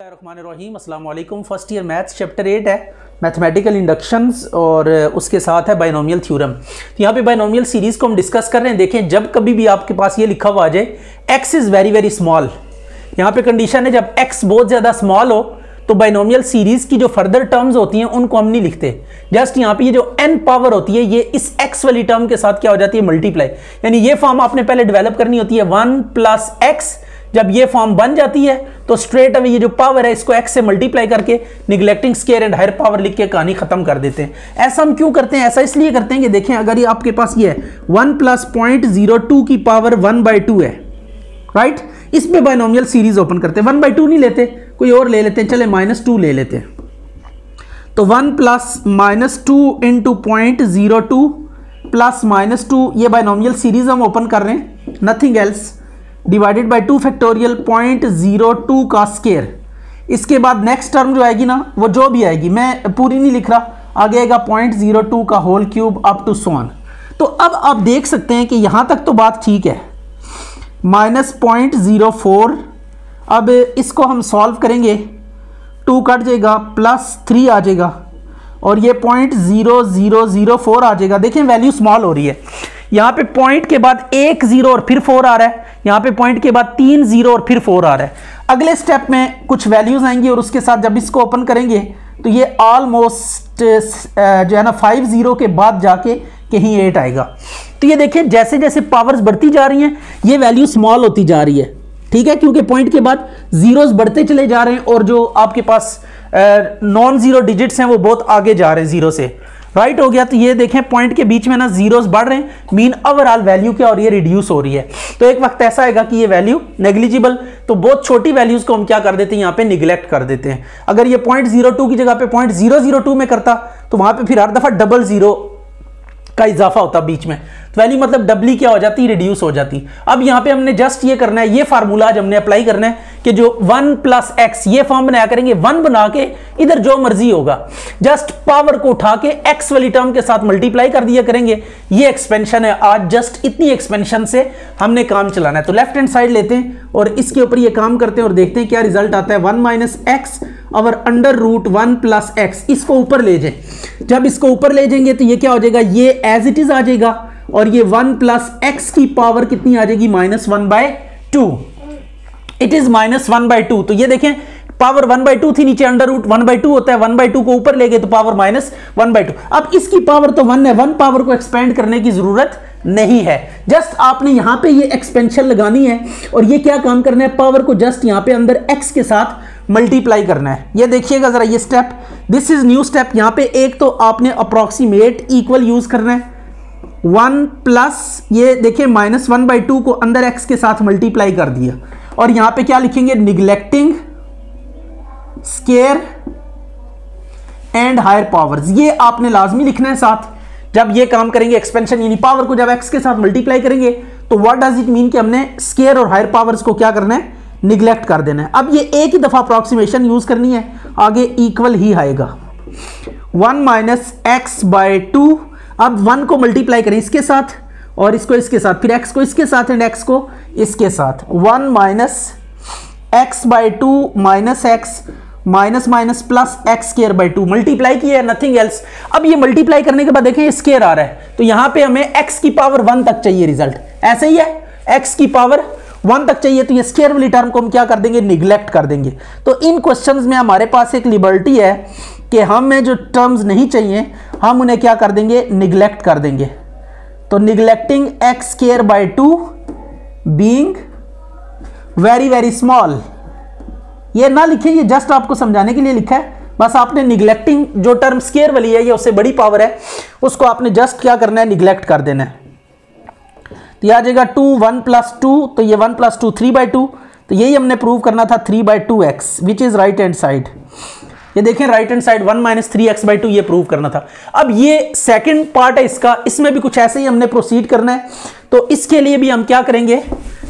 रहीम अस्सलाम first year maths chapter eight है। Mathematical inductions और उसके साथ है बाइनोमियल थ्योरम। तो यहाँ पे बाइनोमियल सीरीज़ को हम डिस्कस कर रहे हैं। देखें, जब कभी भी आपके पास ये लिखा हुआ आ जाए X is very very small यहाँ पे कंडीशन है, जब एक्स बहुत ज़्यादा स्मॉल हो तो बाइनोमियल सीरीज़ की जो फर्दर टर्म्स होती हैं, उनको हम नहीं लिखते। जस्ट यहाँ पे ये जो एन पावर होती है, ये इस एक्स वाली टर्म के साथ क्या हो जाती है? मल्टीप्लाई यानी ये फॉर्म आपने पहले डेवलप करनी होती है। वन प्लस एक्स जब ये फॉर्म बन जाती है तो स्ट्रेट अवे ये जो पावर है, इसको एक्स से मल्टीप्लाई करके neglecting square and higher power लिख के कहानी खत्म कर देते हैं। ऐसा हम क्यों करते हैं? ऐसा इसलिए करते हैं कि देखें, अगर ये आपके पास ये है one plus point zero two की पावर वन बाई टू है राइट इसमें बाइनोमियल सीरीज़ ओपन करते हैं। वन बाई टू नहीं लेते, कोई और ले लेते हैं, चले माइनस टू ले लेते हैं। तो one plus minus two into point zero two plus minus two ये बाइनोमियल सीरीज़ हम ओपन कर रहे हैं nothing else divided by two factorial point zero two का स्केयर इसके बाद नेक्स्ट टर्म जो आएगी ना, वो जो भी आएगी, मैं पूरी नहीं लिख रहा, आगे आएगा पॉइंट ज़ीरो टू का होल क्यूब अप टू सोन तो अब आप देख सकते हैं कि यहाँ तक तो बात ठीक है। माइनस पॉइंट ज़ीरो फोर अब इसको हम सॉल्व करेंगे। टू कट जाएगा प्लस थ्री आ जाएगा, और ये point zero zero zero four आ जाएगा। देखें वैल्यू स्मॉल हो रही है। यहाँ पे पॉइंट के बाद एक ज़ीरो और फिर फोर आ रहा है। यहाँ पे पॉइंट के बाद तीन ज़ीरो और फिर फोर आ रहा है। अगले स्टेप में कुछ वैल्यूज़ आएँगी और उसके साथ जब इसको ओपन करेंगे तो ये ऑलमोस्ट जो है ना फाइव ज़ीरो के बाद जाके कहीं एट आएगा। तो ये देखें जैसे जैसे पावर्स बढ़ती जा रही हैं, ये वैल्यू स्मॉल होती जा रही है। ठीक है? क्योंकि पॉइंट के बाद जीरोस बढ़ते चले जा रहे हैं और जो आपके पास नॉन ज़ीरो डिजिट्स हैं, वो बहुत आगे जा रहे हैं ज़ीरो से। राइट हो गया तो ये देखें पॉइंट के बीच में ना जीरोस बढ़ रहे हैं मीन ओवरऑल वैल्यू क्या रही है रिड्यूस हो रही है। तो एक वक्त ऐसा आएगा कि ये वैल्यू नेग्लिजिबल तो बहुत छोटी वैल्यूज़ को हम क्या कर देते हैं, यहाँ पे निगलेक्ट कर देते हैं। अगर ये पॉइंट ज़ीरो टू की जगह पे पॉइंट ज़ीरो ज़ीरो टू में करता तो वहाँ पर फिर हर दफ़ा डबल ज़ीरो का इजाफा होता बीच में। तो वैल्यू मतलब डबली क्या हो जाती रिड्यूस हो जाती। अब यहाँ पे हमने जस्ट ये करना है, ये फार्मूला हमने अप्लाई करना है कि जो वन प्लस एक्स ये फॉर्म बनाया करेंगे वन बना के इधर जो मर्ज़ी होगा। जस्ट पावर को उठा के एक्स वाली टर्म के साथ मल्टीप्लाई कर दिया करेंगे। ये एक्सपेंशन है, आज जस्ट इतनी एक्सपेंशन से हमने काम चलाना है। तो लेफ़्ट हैंड साइड लेते हैं और इसके ऊपर ये काम करते हैं और देखते हैं क्या रिज़ल्ट आता है। वन माइनस एक्स और under root one plus X इसको ऊपर ले जाए। जब इसको ऊपर ले जाएँगे तो ये क्या हो जाएगा? ये एज इट इज़ आ जाएगा। और ये वन प्लस एक्स की पावर कितनी आ जाएगी? Minus one by two. It is minus one by two. तो ये देखें, पावर वन बाई टू थी नीचे under root, one by two होता है, वन बाई टू को ऊपर ले गए तो power minus one by two. अब इसकी पावर तो वन है, वन पावर को एक्सपेंड करने की ज़रूरत नहीं है। जस्ट आपने यहाँ पे ये एक्सपेंशन लगानी है और ये क्या काम करना है? पावर को जस्ट यहाँ पे अंदर एक्स के साथ मल्टीप्लाई करना है। ये देखिएगा जरा ये step this is new step यहाँ पे एक तो आपने अप्रोक्सीमेट इक्वल यूज़ करना है। वन प्लस ये देखिए, माइनस वन बाई टू को अंदर एक्स के साथ मल्टीप्लाई कर दिया। और यहाँ पे क्या लिखेंगे? Neglecting square and higher powers ये आपने लाजमी लिखना है साथ। जब ये काम करेंगे एक्सपेंशन यानी पावर को जब एक्स के साथ मल्टीप्लाई करेंगे तो व्हाट डज इट मीन कि हमने स्केयर और हायर पावर्स को क्या करना है? निग्लेक्ट कर देना है। अब ये एक ही दफ़ा अप्रोक्सीमेशन यूज़ करनी है। आगे इक्वल ही आएगा। One minus X by two अब वन को मल्टीप्लाई करें इसके साथ, और इसको इसके साथ, फिर एक्स को इसके साथ एंड एक्स को इसके साथ। One minus X by two minus X minus minus plus X square by two multiply किया है नथिंग एल्स अब ये मल्टीप्लाई करने के बाद देखें स्केयर आ रहा है। तो यहाँ पे हमें एक्स की पावर वन तक चाहिए रिज़ल्ट ऐसे ही है एक्स की पावर वन तक चाहिए तो ये स्केयर वाली टर्म को हम क्या कर देंगे? निग्लेक्ट कर देंगे। तो इन क्वेश्चंस में हमारे पास एक लिबर्टी है कि हमें जो टर्म्स नहीं चाहिए हम उन्हें क्या कर देंगे? निग्लेक्ट कर देंगे। तो neglecting X square by two being very very small ये ना लिखे, ये जस्ट आपको समझाने के लिए लिखा है। बस आपने निग्लेक्टिंग जो टर्म स्केयर वाली है, ये उससे बड़ी पावर है। उसको आपने जस्ट क्या करना है? निग्लेक्ट कर देना है। तो आ जाएगा टू वन प्लस टू तो ये one plus two three by two तो यही हमने प्रूव करना था three by two X which is right hand side ये देखें right hand side one minus three X by two ये प्रूव करना था। अब ये सेकंड पार्ट है इसका। इसमें भी कुछ ऐसे ही हमने प्रोसीड करना है। तो इसके लिए भी हम क्या करेंगे?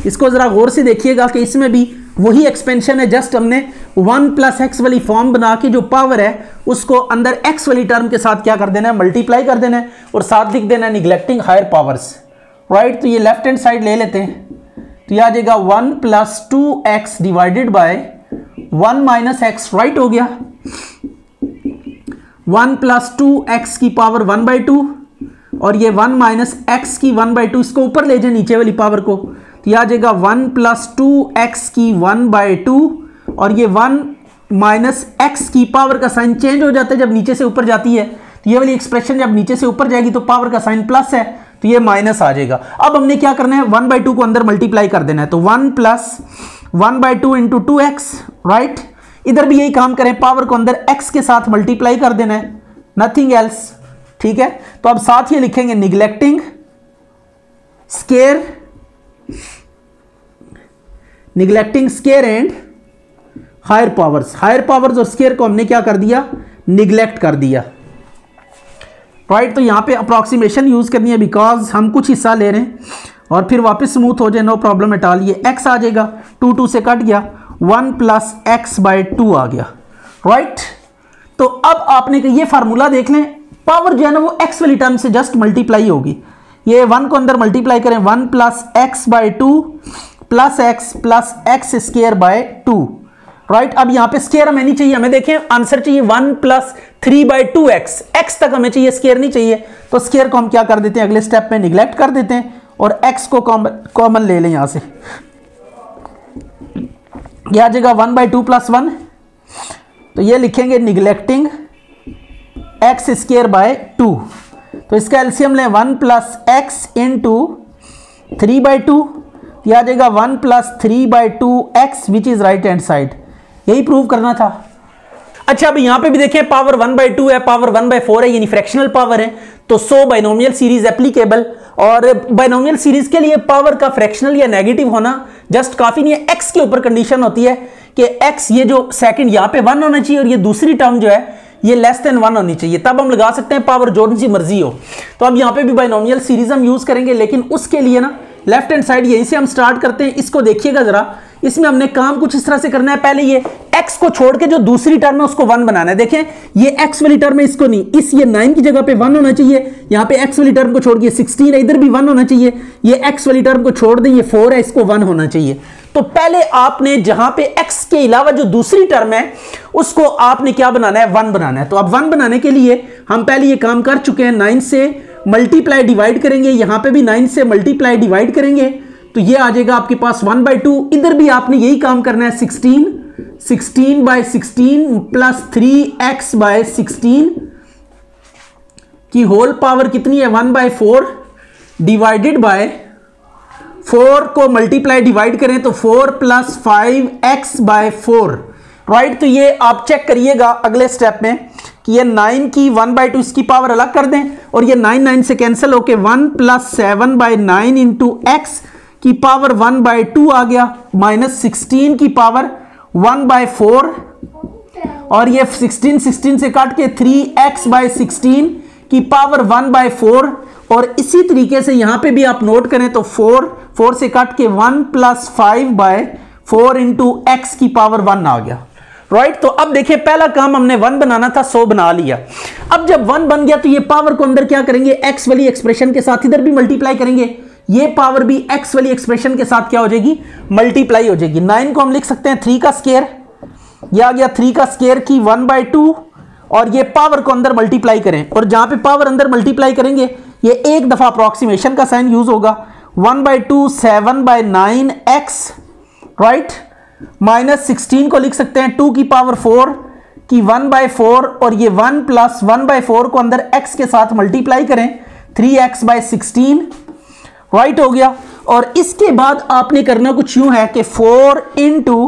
इसको ज़रा गौर से देखिएगा कि इसमें भी वही एक्सपेंशन है जस्ट हमने वन प्लस एक्स वाली फॉर्म बना के जो पावर है, उसको अंदर एक्स वाली टर्म के साथ क्या कर देना है? मल्टीप्लाई कर देना है और साथ लिख देना है निग्लेक्टिंग हायर पावर्स राइट तो ये लेफ़्ट हैंड साइड ले लेते हैं। तो यह आ जाएगा one plus two X divided by one minus X right हो गया। वन प्लस टू एक्स की पावर वन बाई टू, और ये वन माइनस एक्स की वन बाई टू, इसको ऊपर ले जाए नीचे वाली पावर को तो यह आ जाएगा वन प्लस टू एक्स की वन बाई टू, और ये वन माइनस एक्स की पावर का साइन चेंज हो जाता है जब नीचे से ऊपर जाती है। तो ये वाली एक्सप्रेशन जब नीचे से ऊपर जाएगी तो पावर का साइन प्लस है तो ये माइनस आ जाएगा। अब हमने क्या करना है? वन बाई टू को अंदर मल्टीप्लाई कर देना है। तो one plus one by two into two X right इधर भी यही काम करें पावर को अंदर एक्स के साथ मल्टीप्लाई कर देना है। नथिंग एल्स ठीक है? तो अब साथ ही लिखेंगे neglecting square neglecting square and higher powers higher powers और स्केयर को हमने क्या कर दिया? निग्लेक्ट कर दिया। राइट right, तो यहाँ पे अप्रोक्सीमेशन यूज़ करनी है बिकॉज़ हम कुछ हिस्सा ले रहे हैं। और फिर वापस स्मूथ हो जाए नो प्रॉब्लम एट ऑल ये एक्स आ जाएगा. टू टू से कट गया. One plus X by two आ गया. राइट तो अब आपने ये फार्मूला देख लें. पावर जो है ना, वो एक्स वाली टर्म से जस्ट मल्टीप्लाई होगी. ये वन को अंदर मल्टीप्लाई करें. One plus X by two plus X plus X square by two right अब यहाँ पे स्केयर हमें नहीं चाहिए. हमें देखें आंसर चाहिए one plus three by two X X तक हमें चाहिए स्केयर नहीं चाहिए. तो स्केयर को हम क्या कर देते हैं? अगले स्टेप में निग्लेक्ट कर देते हैं. और एक्स को कॉमन ले लें यहाँ से। यह आ जाएगा one by two plus one तो ये लिखेंगे neglecting X square by two तो इसका एल्सियम लें one plus x in to three by two यह आ जाएगा one plus three by two X which is right hand side यही प्रूव करना था। अच्छा अब यहाँ पे भी देखें पावर वन बाई टू है पावर वन बाई फोर है यानी फ्रैक्शनल पावर है। तो सो बाइनोमियल सीरीज़ एप्लीकेबल और बाइनोमियल सीरीज़ के लिए पावर का फ्रैक्शनल या नेगेटिव होना जस्ट काफ़ी नहीं है। एक्स के ऊपर कंडीशन होती है कि एक्स ये जो सेकंड यहाँ पे वन होना चाहिए और ये दूसरी टर्म जो है, ये लेस देन वन होनी चाहिए। तब हम लगा सकते हैं पावर जो सी मर्ज़ी हो। तो अब यहाँ पे भी बाइनोमियल सीरीज़ हम यूज़ करेंगे, लेकिन उसके लिए ना लेफ़्ट एंड साइड यहीं से हम स्टार्ट करते हैं। इसको देखिएगा जरा। इसमें हमने काम कुछ इस तरह से करना है। पहले ये x को छोड़ के जो दूसरी टर्म है, उसको वन बनाना है। देखें, ये x वाली टर्म है, इसको नहीं। इस ये नाइन की जगह पे वन होना चाहिए। यहाँ पे x वाली टर्म को छोड़ के सिक्सटीन है, इधर भी वन होना चाहिए। ये x वाली टर्म को छोड़ दें, ये फोर है, इसको वन होना चाहिए। तो पहले आपने जहाँ पे x के अलावा जो दूसरी टर्म है, उसको आपने क्या बनाना है? वन बनाना है। तो अब वन बनाने के लिए हम पहले ये काम कर चुके हैं। नाइन से मल्टीप्लाई डिवाइड करेंगे। यहाँ पे भी नाइन से मल्टीप्लाई डिवाइड करेंगे। तो ये आ जाएगा आपके पास वन बाई टू इधर भी आपने यही काम करना है sixteen sixteen by sixteen plus three X by sixteen की होल पावर कितनी है? One by four divided by four को मल्टीप्लाई डिवाइड करें तो four plus five X by four right तो ये आप चेक करिएगा अगले स्टेप में कि ये नाइन की वन बाई टू इसकी पावर अलग कर दें और ये नाइन नाइन से कैंसिल होके one plus seven by nine into X की पावर वन बाय टू आ गया माइनस सिक्सटीन की पावर वन बाय फोर और ये सिक्सटीन सिक्सटीन से काट के थ्री एक्स बाय सिक्सटीन की पावर वन बाय फोर और इसी तरीके से यहाँ पे भी आप नोट करें तो फोर फोर से काट के one plus five by four into X की पावर वन आ गया। Right right? तो अब देखिए, पहला काम हमने वन बनाना था सो बना लिया। अब जब वन बन गया तो ये पावर को अंदर क्या करेंगे? एक्स वाली एक्सप्रेशन के साथ इधर भी मल्टीप्लाई करेंगे। ये पावर भी एक्स वाली एक्सप्रेशन के साथ क्या हो जाएगी? मल्टीप्लाई हो जाएगी। नाइन को हम लिख सकते हैं थ्री का स्केयर यह आ गया थ्री का स्केयर की वन बाय टू और ये पावर को अंदर मल्टीप्लाई करें। और जहाँ पे पावर अंदर मल्टीप्लाई करेंगे, ये एक दफ़ा अप्रोक्सीमेशन का साइन यूज़ होगा। One by two seven by nine X right minus sixteen को लिख सकते हैं। टू की पावर फोर की वन बाय फोर और ये one plus one by four को अंदर एक्स के साथ मल्टीप्लाई करें। Three X by sixteen right हो गया। और इसके बाद आपने करना कुछ यूँ है कि four into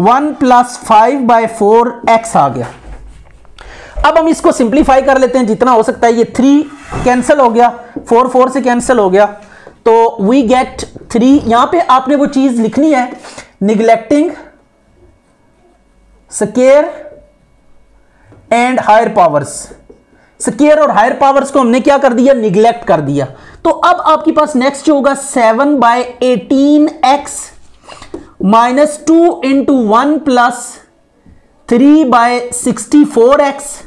one plus five by four X आ गया। अब हम इसको सिंप्लीफाई कर लेते हैं, जितना हो सकता है। ये थ्री कैंसिल हो गया। फोर फोर से कैंसिल हो गया। तो वी गेट थ्री यहाँ पे आपने वो चीज़ लिखनी है। Neglecting square and higher powers square और हायर पावर्स को हमने क्या कर दिया? निग्लेक्ट कर दिया। तो अब आपके पास नेक्स्ट होगा seven by eighteen X minus two into one plus three by sixty four X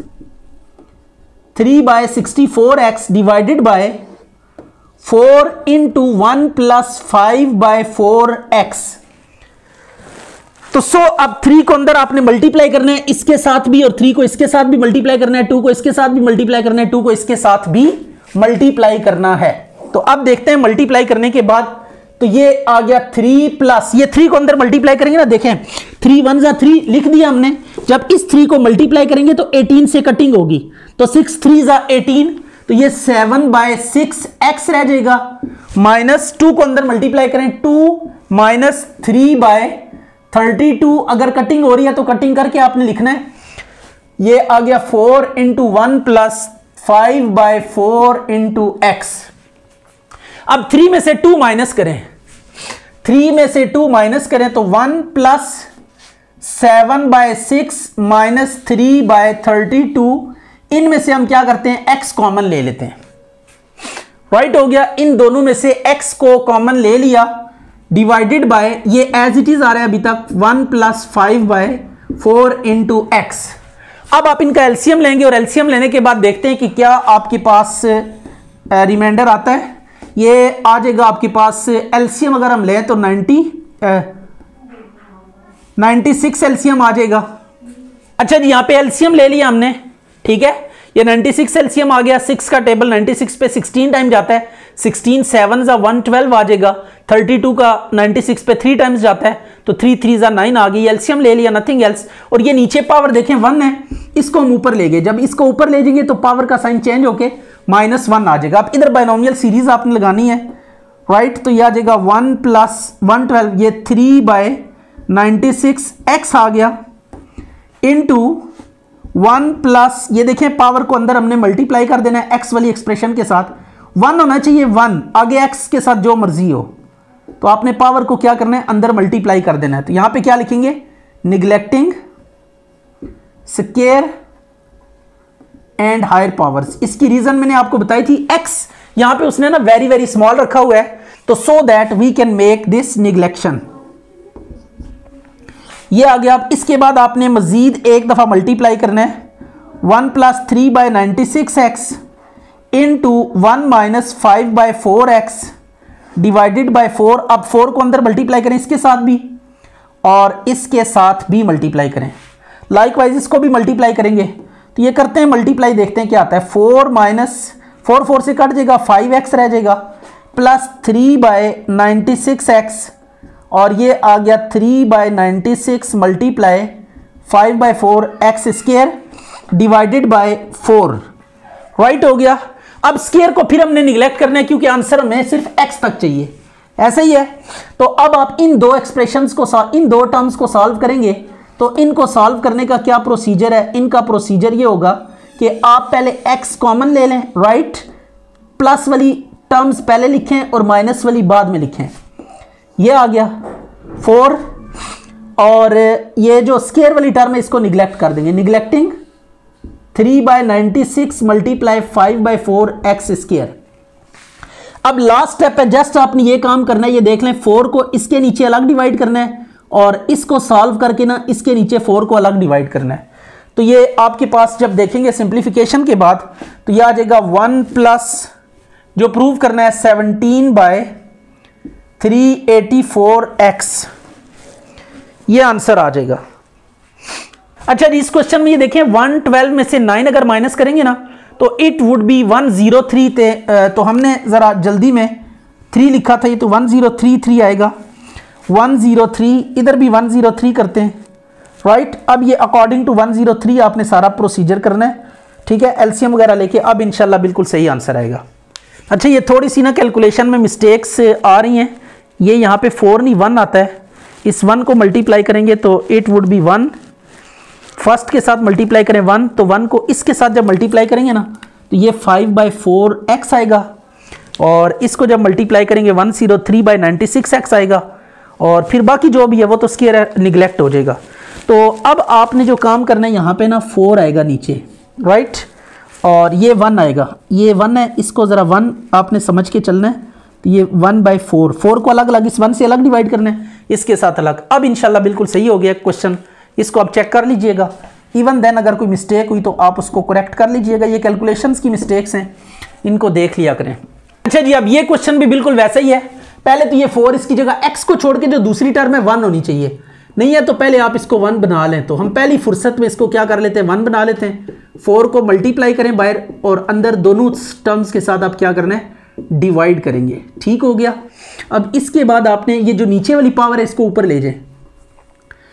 three by sixty four X divided by four into one plus five by four X तो so अब three को अंदर आपने multiply करना है, इसके साथ भी और थ्री को इसके साथ भी मल्टीप्लाई करना है टू को इसके साथ भी मल्टीप्लाई करना है टू को इसके साथ भी मल्टीप्लाई करना है। तो अब देखते हैं मल्टीप्लाई करने के बाद तो ये आ गया थ्री प्लस ये थ्री को अंदर मल्टीप्लाई करेंगे ना, देखें थ्री वन जा थ्री लिख दिया हमने, जब इस थ्री को मल्टीप्लाई करेंगे तो एटीन से कटिंग होगी तो सिक्स थ्री जा एटीन तो ये सेवन बाय सिक्स एक्स रह जाएगा माइनस टू को अंदर मल्टीप्लाई करें two minus three by thirty two, अगर कटिंग हो रही है तो कटिंग करके आपने लिखना है। ये आ गया four into one plus five by four into x अब थ्री में से टू माइनस करें। थ्री में से टू माइनस करें तो one plus seven by six minus three by thirty two इनमें से हम क्या करते हैं? एक्स कॉमन ले लेते हैं। राइट right हो गया। इन दोनों में से एक्स को कॉमन ले लिया। डिवाइडेड बाय ये एज इट इज़ आ रहा है अभी तक one plus five by four into x अब आप इनका एल्सियम लेंगे और एल्सियम लेने के बाद देखते हैं कि क्या आपके पास रिमाइंडर आता है। ये आ जाएगा आपके पास एल्सियम अगर हम लें तो 90 नाइन्टी सिक्स एल्सियम आ जाएगा। अच्छा जी, यहाँ पे एल्सियम ले लिया हमने, ठीक है? ये 96 एल्सियम आ गया सिक्स का टेबल 96 पे 16 टाइम जाता है 16 सेवन जा वन ट्वेल्व आ जाएगा। 32 का 96 पे थ्री टाइम्स जाता है तो थ्री थ्री जा नाइन आ गई एल्सियम ले लिया नथिंग एल्स और ये नीचे पावर देखें वन है, इसको हम ऊपर ले गए। जब इसको ऊपर ले जाएँगे तो पावर का साइन चेंज होके माइनस वन आ जाएगा। अब इधर बाइनोमियल सीरीज़ आपने लगानी है राइट तो ये आ जाएगा वन प्लस वन ट्वेल्व ये three by ninety six x आ गया इंटू वन प्लस ये देखें पावर को अंदर हमने मल्टीप्लाई कर देना है एक्स वाली एक्सप्रेशन के साथ। वन होना चाहिए वन आगे एक्स के साथ जो मर्ज़ी हो। तो आपने पावर को क्या करना है? अंदर मल्टीप्लाई कर देना है। तो यहाँ पे क्या लिखेंगे? Neglecting square and higher powers इसकी रीजन मैंने आपको बताई थी एक्स यहाँ पे उसने ना वेरी वेरी स्मॉल रखा हुआ है। तो so that we can make this neglection ये आ गया। अब इसके बाद आपने मजीद एक दफ़ा मल्टीप्लाई करना है। One plus three by ninety six x into one minus five by four x. Divided by four अब फोर को अंदर मल्टीप्लाई करें, इसके साथ भी और इसके साथ भी मल्टीप्लाई करें। लाइकवाइज इसको भी मल्टीप्लाई करेंगे। तो ये करते हैं मल्टीप्लाई देखते हैं क्या आता है। फोर माइनस फोर फोर से कट जाएगा फाइव एक्स रह जाएगा। Plus three by ninety six x और ये आ गया three by ninety six multiply five by four x square divided by four right हो गया। अब स्केयर को फिर हमने निगलेक्ट करना है, क्योंकि आंसर हमें सिर्फ़ एक्स तक चाहिए। ऐसा ही है। तो अब आप इन दो एक्सप्रेशन को इन दो टर्म्स को सॉल्व करेंगे तो इनको सॉल्व करने का क्या प्रोसीजर है? इनका प्रोसीजर ये होगा कि आप पहले एक्स कॉमन ले लें राइट प्लस वाली टर्म्स पहले लिखें और माइनस वाली बाद में लिखें। ये आ गया। फोर और ये जो स्केयर वाली टर्म है, इसको निग्लेक्ट कर देंगे। Neglecting three by ninety six multiply five by four x square अब लास्ट स्टेप है जस्ट आपने ये काम करना है, ये देख लें फोर को इसके नीचे अलग डिवाइड करना है और इसको सॉल्व करके ना इसके नीचे फोर को अलग डिवाइड करना है। तो ये आपके पास जब देखेंगे सिंप्लीफिकेशन के बाद तो ये आ जाएगा वन प्लस जो प्रूव करना है seventeen by three eighty four x ये आंसर आ जाएगा। अच्छा जी, इस क्वेश्चन में ये देखें 112 में से नाइन अगर माइनस करेंगे ना तो इट वुड बी 103 थे तो हमने ज़रा जल्दी में थ्री लिखा था ये तो 1033 आएगा। 103 इधर भी 103 करते हैं। राइट अब ये अकॉर्डिंग टू 103 आपने सारा प्रोसीजर करना है। ठीक है? एलसीएम वगैरह लेके अब इंशाल्लाह बिल्कुल सही आंसर आएगा। अच्छा ये थोड़ी सी ना कैलकुलेशन में मिस्टेक्स आ रही हैं। ये यहाँ पे फोर नहीं वन आता है। इस वन को मल्टीप्लाई करेंगे तो it would be one first के साथ मल्टीप्लाई करें वन तो वन को इसके साथ जब मल्टीप्लाई करेंगे ना तो ये फाइव बाई फोर एक्स आएगा। और इसको जब मल्टीप्लाई करेंगे one zero three by ninety six x आएगा। और फिर बाकी जो भी है, वो तो उसकी निगलेक्ट हो जाएगा। तो अब आपने जो काम करना है, यहाँ पे ना फोर आएगा नीचे राइट और ये वन आएगा। ये वन है, इसको ज़रा वन आपने समझ के चलना है। तो ये वन बाई फोर फोर को अलग अलग इस वन से अलग डिवाइड करना है, इसके साथ अलग। अब इनशाला बिल्कुल सही हो गया क्वेश्चन इसको आप चेक कर लीजिएगा। इवन देन अगर कोई मिस्टेक हुई तो आप उसको करेक्ट कर लीजिएगा। ये कैलकुलेशन की मिस्टेक्स हैं। इनको देख लिया करें। अच्छा जी, अब ये क्वेश्चन भी बिल्कुल वैसा ही है। पहले तो ये फोर इसकी जगह एक्स को छोड़ के जो दूसरी टर्म है वन होनी चाहिए। नहीं है तो पहले आप इसको वन बना लें। तो हम पहली फुर्सत में इसको क्या कर लेते हैं? वन बना लेते हैं। फोर को मल्टीप्लाई करें बाहर और अंदर दोनों टर्म्स के साथ आप क्या करना है? डिवाइड करेंगे। ठीक हो गया। अब इसके बाद आपने ये जो नीचे वाली पावर है, इसको ऊपर ले जाए।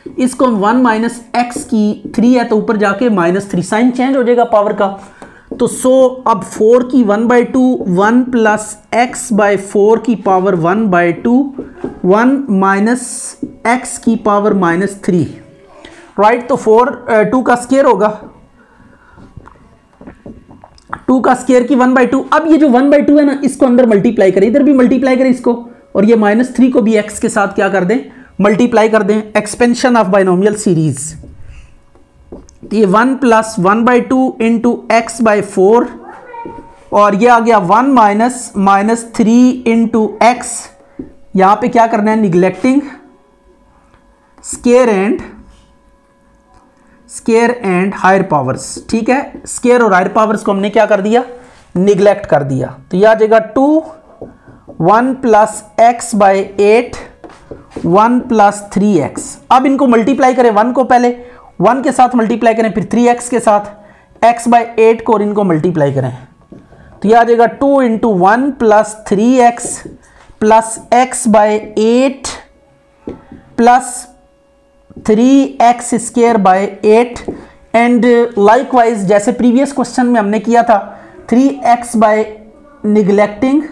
इसको हम वन माइनस एक्स की थ्री है तो ऊपर जाके माइनस थ्री साइन चेंज हो जाएगा पावर का। तो सो अब फोर की one by two, one plus x by four की power one by two, one minus x की पावर माइनस थ्री। राइट तो फोर टू का स्केयर होगा। टू का स्केयर की वन बाई टू, अब ये जो वन बाई टू है ना, इसको अंदर मल्टीप्लाई करें। इधर भी मल्टीप्लाई करें इसको, और ये माइनस थ्री को भी एक्स के साथ क्या कर दें? मल्टीप्लाई कर दें एक्सपेंशन ऑफ़ बाइनोमियल सीरीज़ तो ये one plus one by two into x by four और ये आ गया one minus minus three into x यहाँ पे क्या करना है? Neglecting square and square and higher powers ठीक है? स्केयर और हायर पावर्स को हमने क्या कर दिया? निगलेक्ट कर दिया. तो यह आ जाएगा two one plus x by eight one plus three x. अब इनको मल्टीप्लाई करें, वन को पहले, वन के साथ मल्टीप्लाई करें, फिर थ्री एक्स के साथ, एक्स बाई एट को और इनको मल्टीप्लाई करें। तो यह आ जाएगा two into one plus three x plus x by eight plus three x square by eight and likewise जैसे प्रीवियस क्वेश्चन में हमने किया था, थ्री एक्स बाय निगलेक्टिंग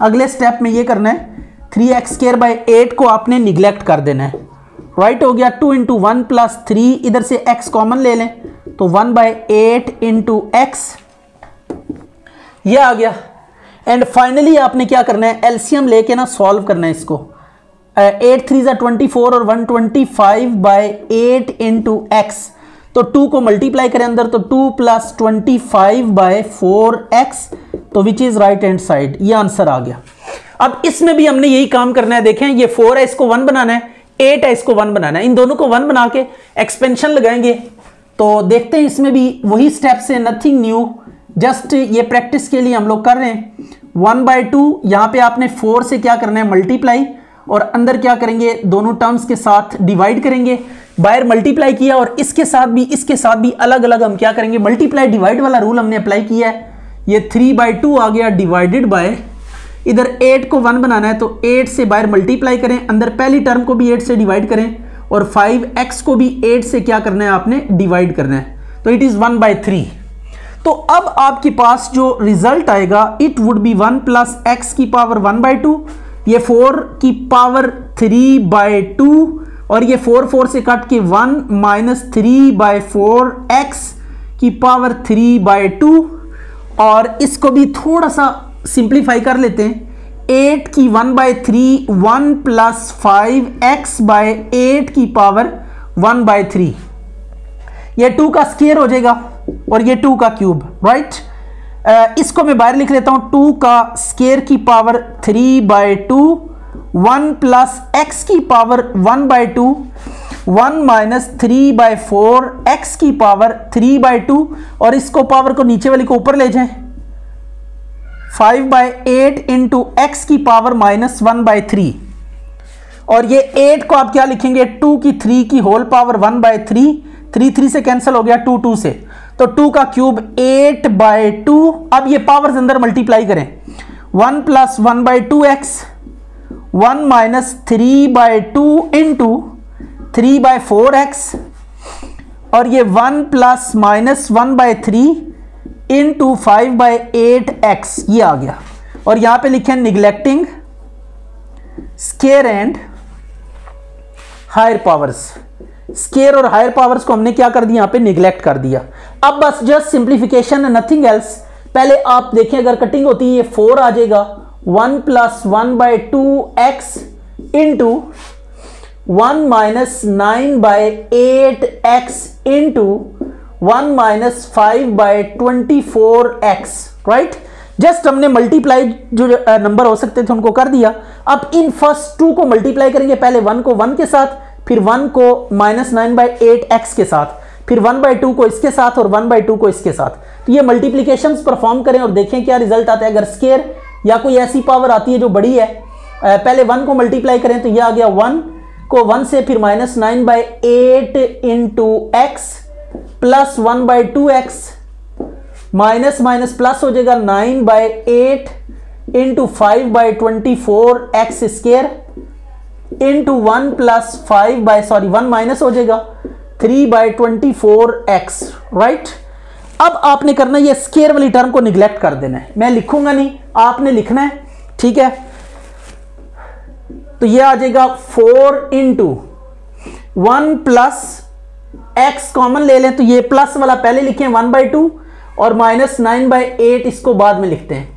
अगले स्टेप में ये करना है three x square by eight को आपने निगलेक्ट कर देना है। राइट हो गया two into one plus three इधर से एक्स कॉमन ले लें। तो one by eight into x यह आ गया। एंड फाइनली आपने क्या करना है? एल्सियम लेके ना सॉल्व करना है इसको। एट थ्री ज़ा ट्वेंटी फोर और one twenty five by eight into x तो टू को मल्टीप्लाई करें अंदर तो two plus twenty five by four x तो which is right hand side ये आंसर आ गया। अब इसमें भी हमने यही काम करना है, देखें, ये फोर है, इसको वन बनाना है एट है, इसको वन बनाना है। इन दोनों को वन बना के एक्सपेंशन लगाएँगे। तो देखते हैं, इसमें भी वही स्टेप से नथिंग न्यू जस्ट ये प्रैक्टिस के लिए हम लोग कर रहे हैं। वन बाय टू यहाँ पे आपने फोर से क्या करना है मल्टीप्लाई और अंदर क्या करेंगे, दोनों टर्म्स के साथ डिवाइड करेंगे। बाहर मल्टीप्लाई किया, और इसके साथ भी, इसके साथ भी अलग अलग हम क्या करेंगे मल्टीप्लाई डिवाइड वाला रूल हमने अप्लाई किया है। ये थ्री बाई टू आ गया डिवाइडेड बाय इधर एट को वन बनाना है तो एट से बाहर मल्टीप्लाई करें, अंदर पहली टर्म को भी एट से डिवाइड करें, और फाइव एक्स को भी एट से क्या करना है आपने डिवाइड करना है। तो it is one by three तो अब आपके पास जो रिज़ल्ट आएगा it would be one plus x की पावर वन बाई टू ये फोर की पावर थ्री बाय टू और ये फोर फोर से कट के one minus three by four x की पावर थ्री बाय टू और इसको भी थोड़ा सा सिंप्लीफाई कर लेते हैं। एट की one by three, one plus five, x by eight की पावर वन बाय थ्री। ये टू का स्केयर हो जाएगा और ये टू का क्यूब राइट right? इसको मैं बाहर लिख लेता हूँ। टू का स्केयर की power three by two, one plus x की power one by two, one minus three by four, x की पावर थ्री बाय टू। और इसको पावर को नीचे वाली को ऊपर ले जाएँ। Five by eight into x की power minus one by three. और ये एट को आप क्या लिखेंगे? टू की थ्री की whole power one by three. Three three से कैंसिल हो गया टू टू से। तो टू का क्यूब एट बाय टू। अब ये पावर्स अंदर मल्टीप्लाई करें। One plus one by two x. One minus three by two into three by four x. और ये one plus minus one by three into five by eight x ये आ गया। और यहाँ पे लिखे neglecting square and higher powers square और हायर पावर्स को हमने क्या कर दिया? यहाँ पे निग्लेक्ट कर दिया। अब बस जस्ट सिंप्लीफिकेशन नथिंग एल्स पहले आप देखें, अगर कटिंग होती है, ये फोर आ जाएगा। One plus one by two x into one minus nine by eight x into one minus five by twenty four x right just हमने मल्टीप्लाई जो नंबर हो सकते थे उनको कर दिया। अब इन फ़र्स्ट टू को मल्टीप्लाई करेंगे, पहले वन को वन के साथ, फिर वन को minus nine by eight x के साथ, फिर वन बाई टू को इसके साथ और वन बाई टू को इसके साथ। तो ये मल्टीप्लीकेशन परफॉर्म करें और देखें क्या रिज़ल्ट आता है। अगर स्केयर या कोई ऐसी पावर आती है जो बड़ी है पहले वन को मल्टीप्लाई करें तो ये आ गया वन को वन से फिर minus nine by eight into x plus one by two x minus minus plus हो जाएगा nine by eight into five by twenty four x square into one plus five by sorry one minus हो जाएगा three by twenty four x right अब आपने करना ये square वाली term को निग्लेक्ट कर देना है। मैं लिखूँगा नहीं, आपने लिखना है, ठीक है? तो ये आ जाएगा four into one plus x common ले लें तो ये प्लस वाला पहले लिखें वन बाई टू और माइनस नाइन बाई एट इसको बाद में लिखते हैं।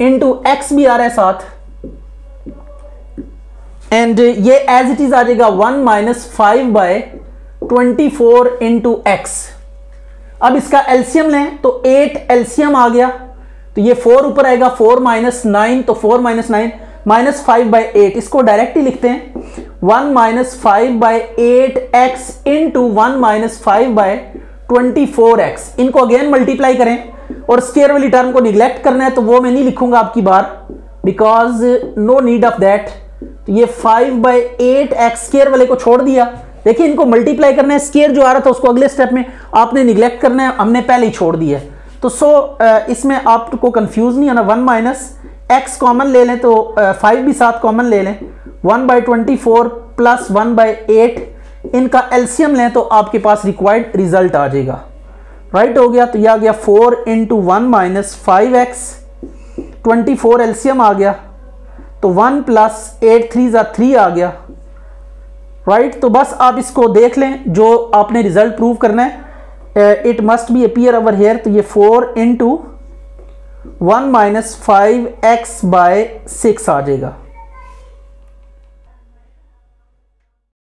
इंटू एक्स भी आ रहा है साथ। एंड ये एज इट इज़ आ जाएगा one minus five by twenty four into x अब इसका एल्सियम लें तो एट एल्सियम आ गया। तो ये फोर ऊपर आएगा फोर माइनस नाइन तो four minus nine minus five by eight इसको डायरेक्टली लिखते हैं। One minus five by eight x into one minus five by twenty four x इनको अगेन मल्टीप्लाई करें। और स्केयर वाली टर्म को निग्लेक्ट करना है तो वो मैं नहीं लिखूँगा आपकी बार। Because no need of that ये five by eight x square वाले को छोड़ दिया। देखिए इनको मल्टीप्लाई करना है। स्केयर जो आ रहा था उसको अगले स्टेप में आपने निग्लेक्ट करना है। हमने पहले ही छोड़ दिया तो सो so, इसमें आपको कंफ्यूज नहीं होना। वन माइनस एक्स कॉमन ले लें तो फाइव भी साथ कॉमन ले लें। One by twenty four plus one by eight इनका एल्सियम लें तो आपके पास रिक्वायर्ड रिज़ल्ट आ जाएगा। राइट right हो गया तो यह आ गया four into one minus five x twenty four LCM आ गया। तो वन प्लस एट थ्री ज़ा थ्री आ गया। Right right? तो बस आप इसको देख लें, जो आपने रिज़ल्ट प्रूव करना है it must be appear our here तो ये four into one minus five x by six आ जाएगा।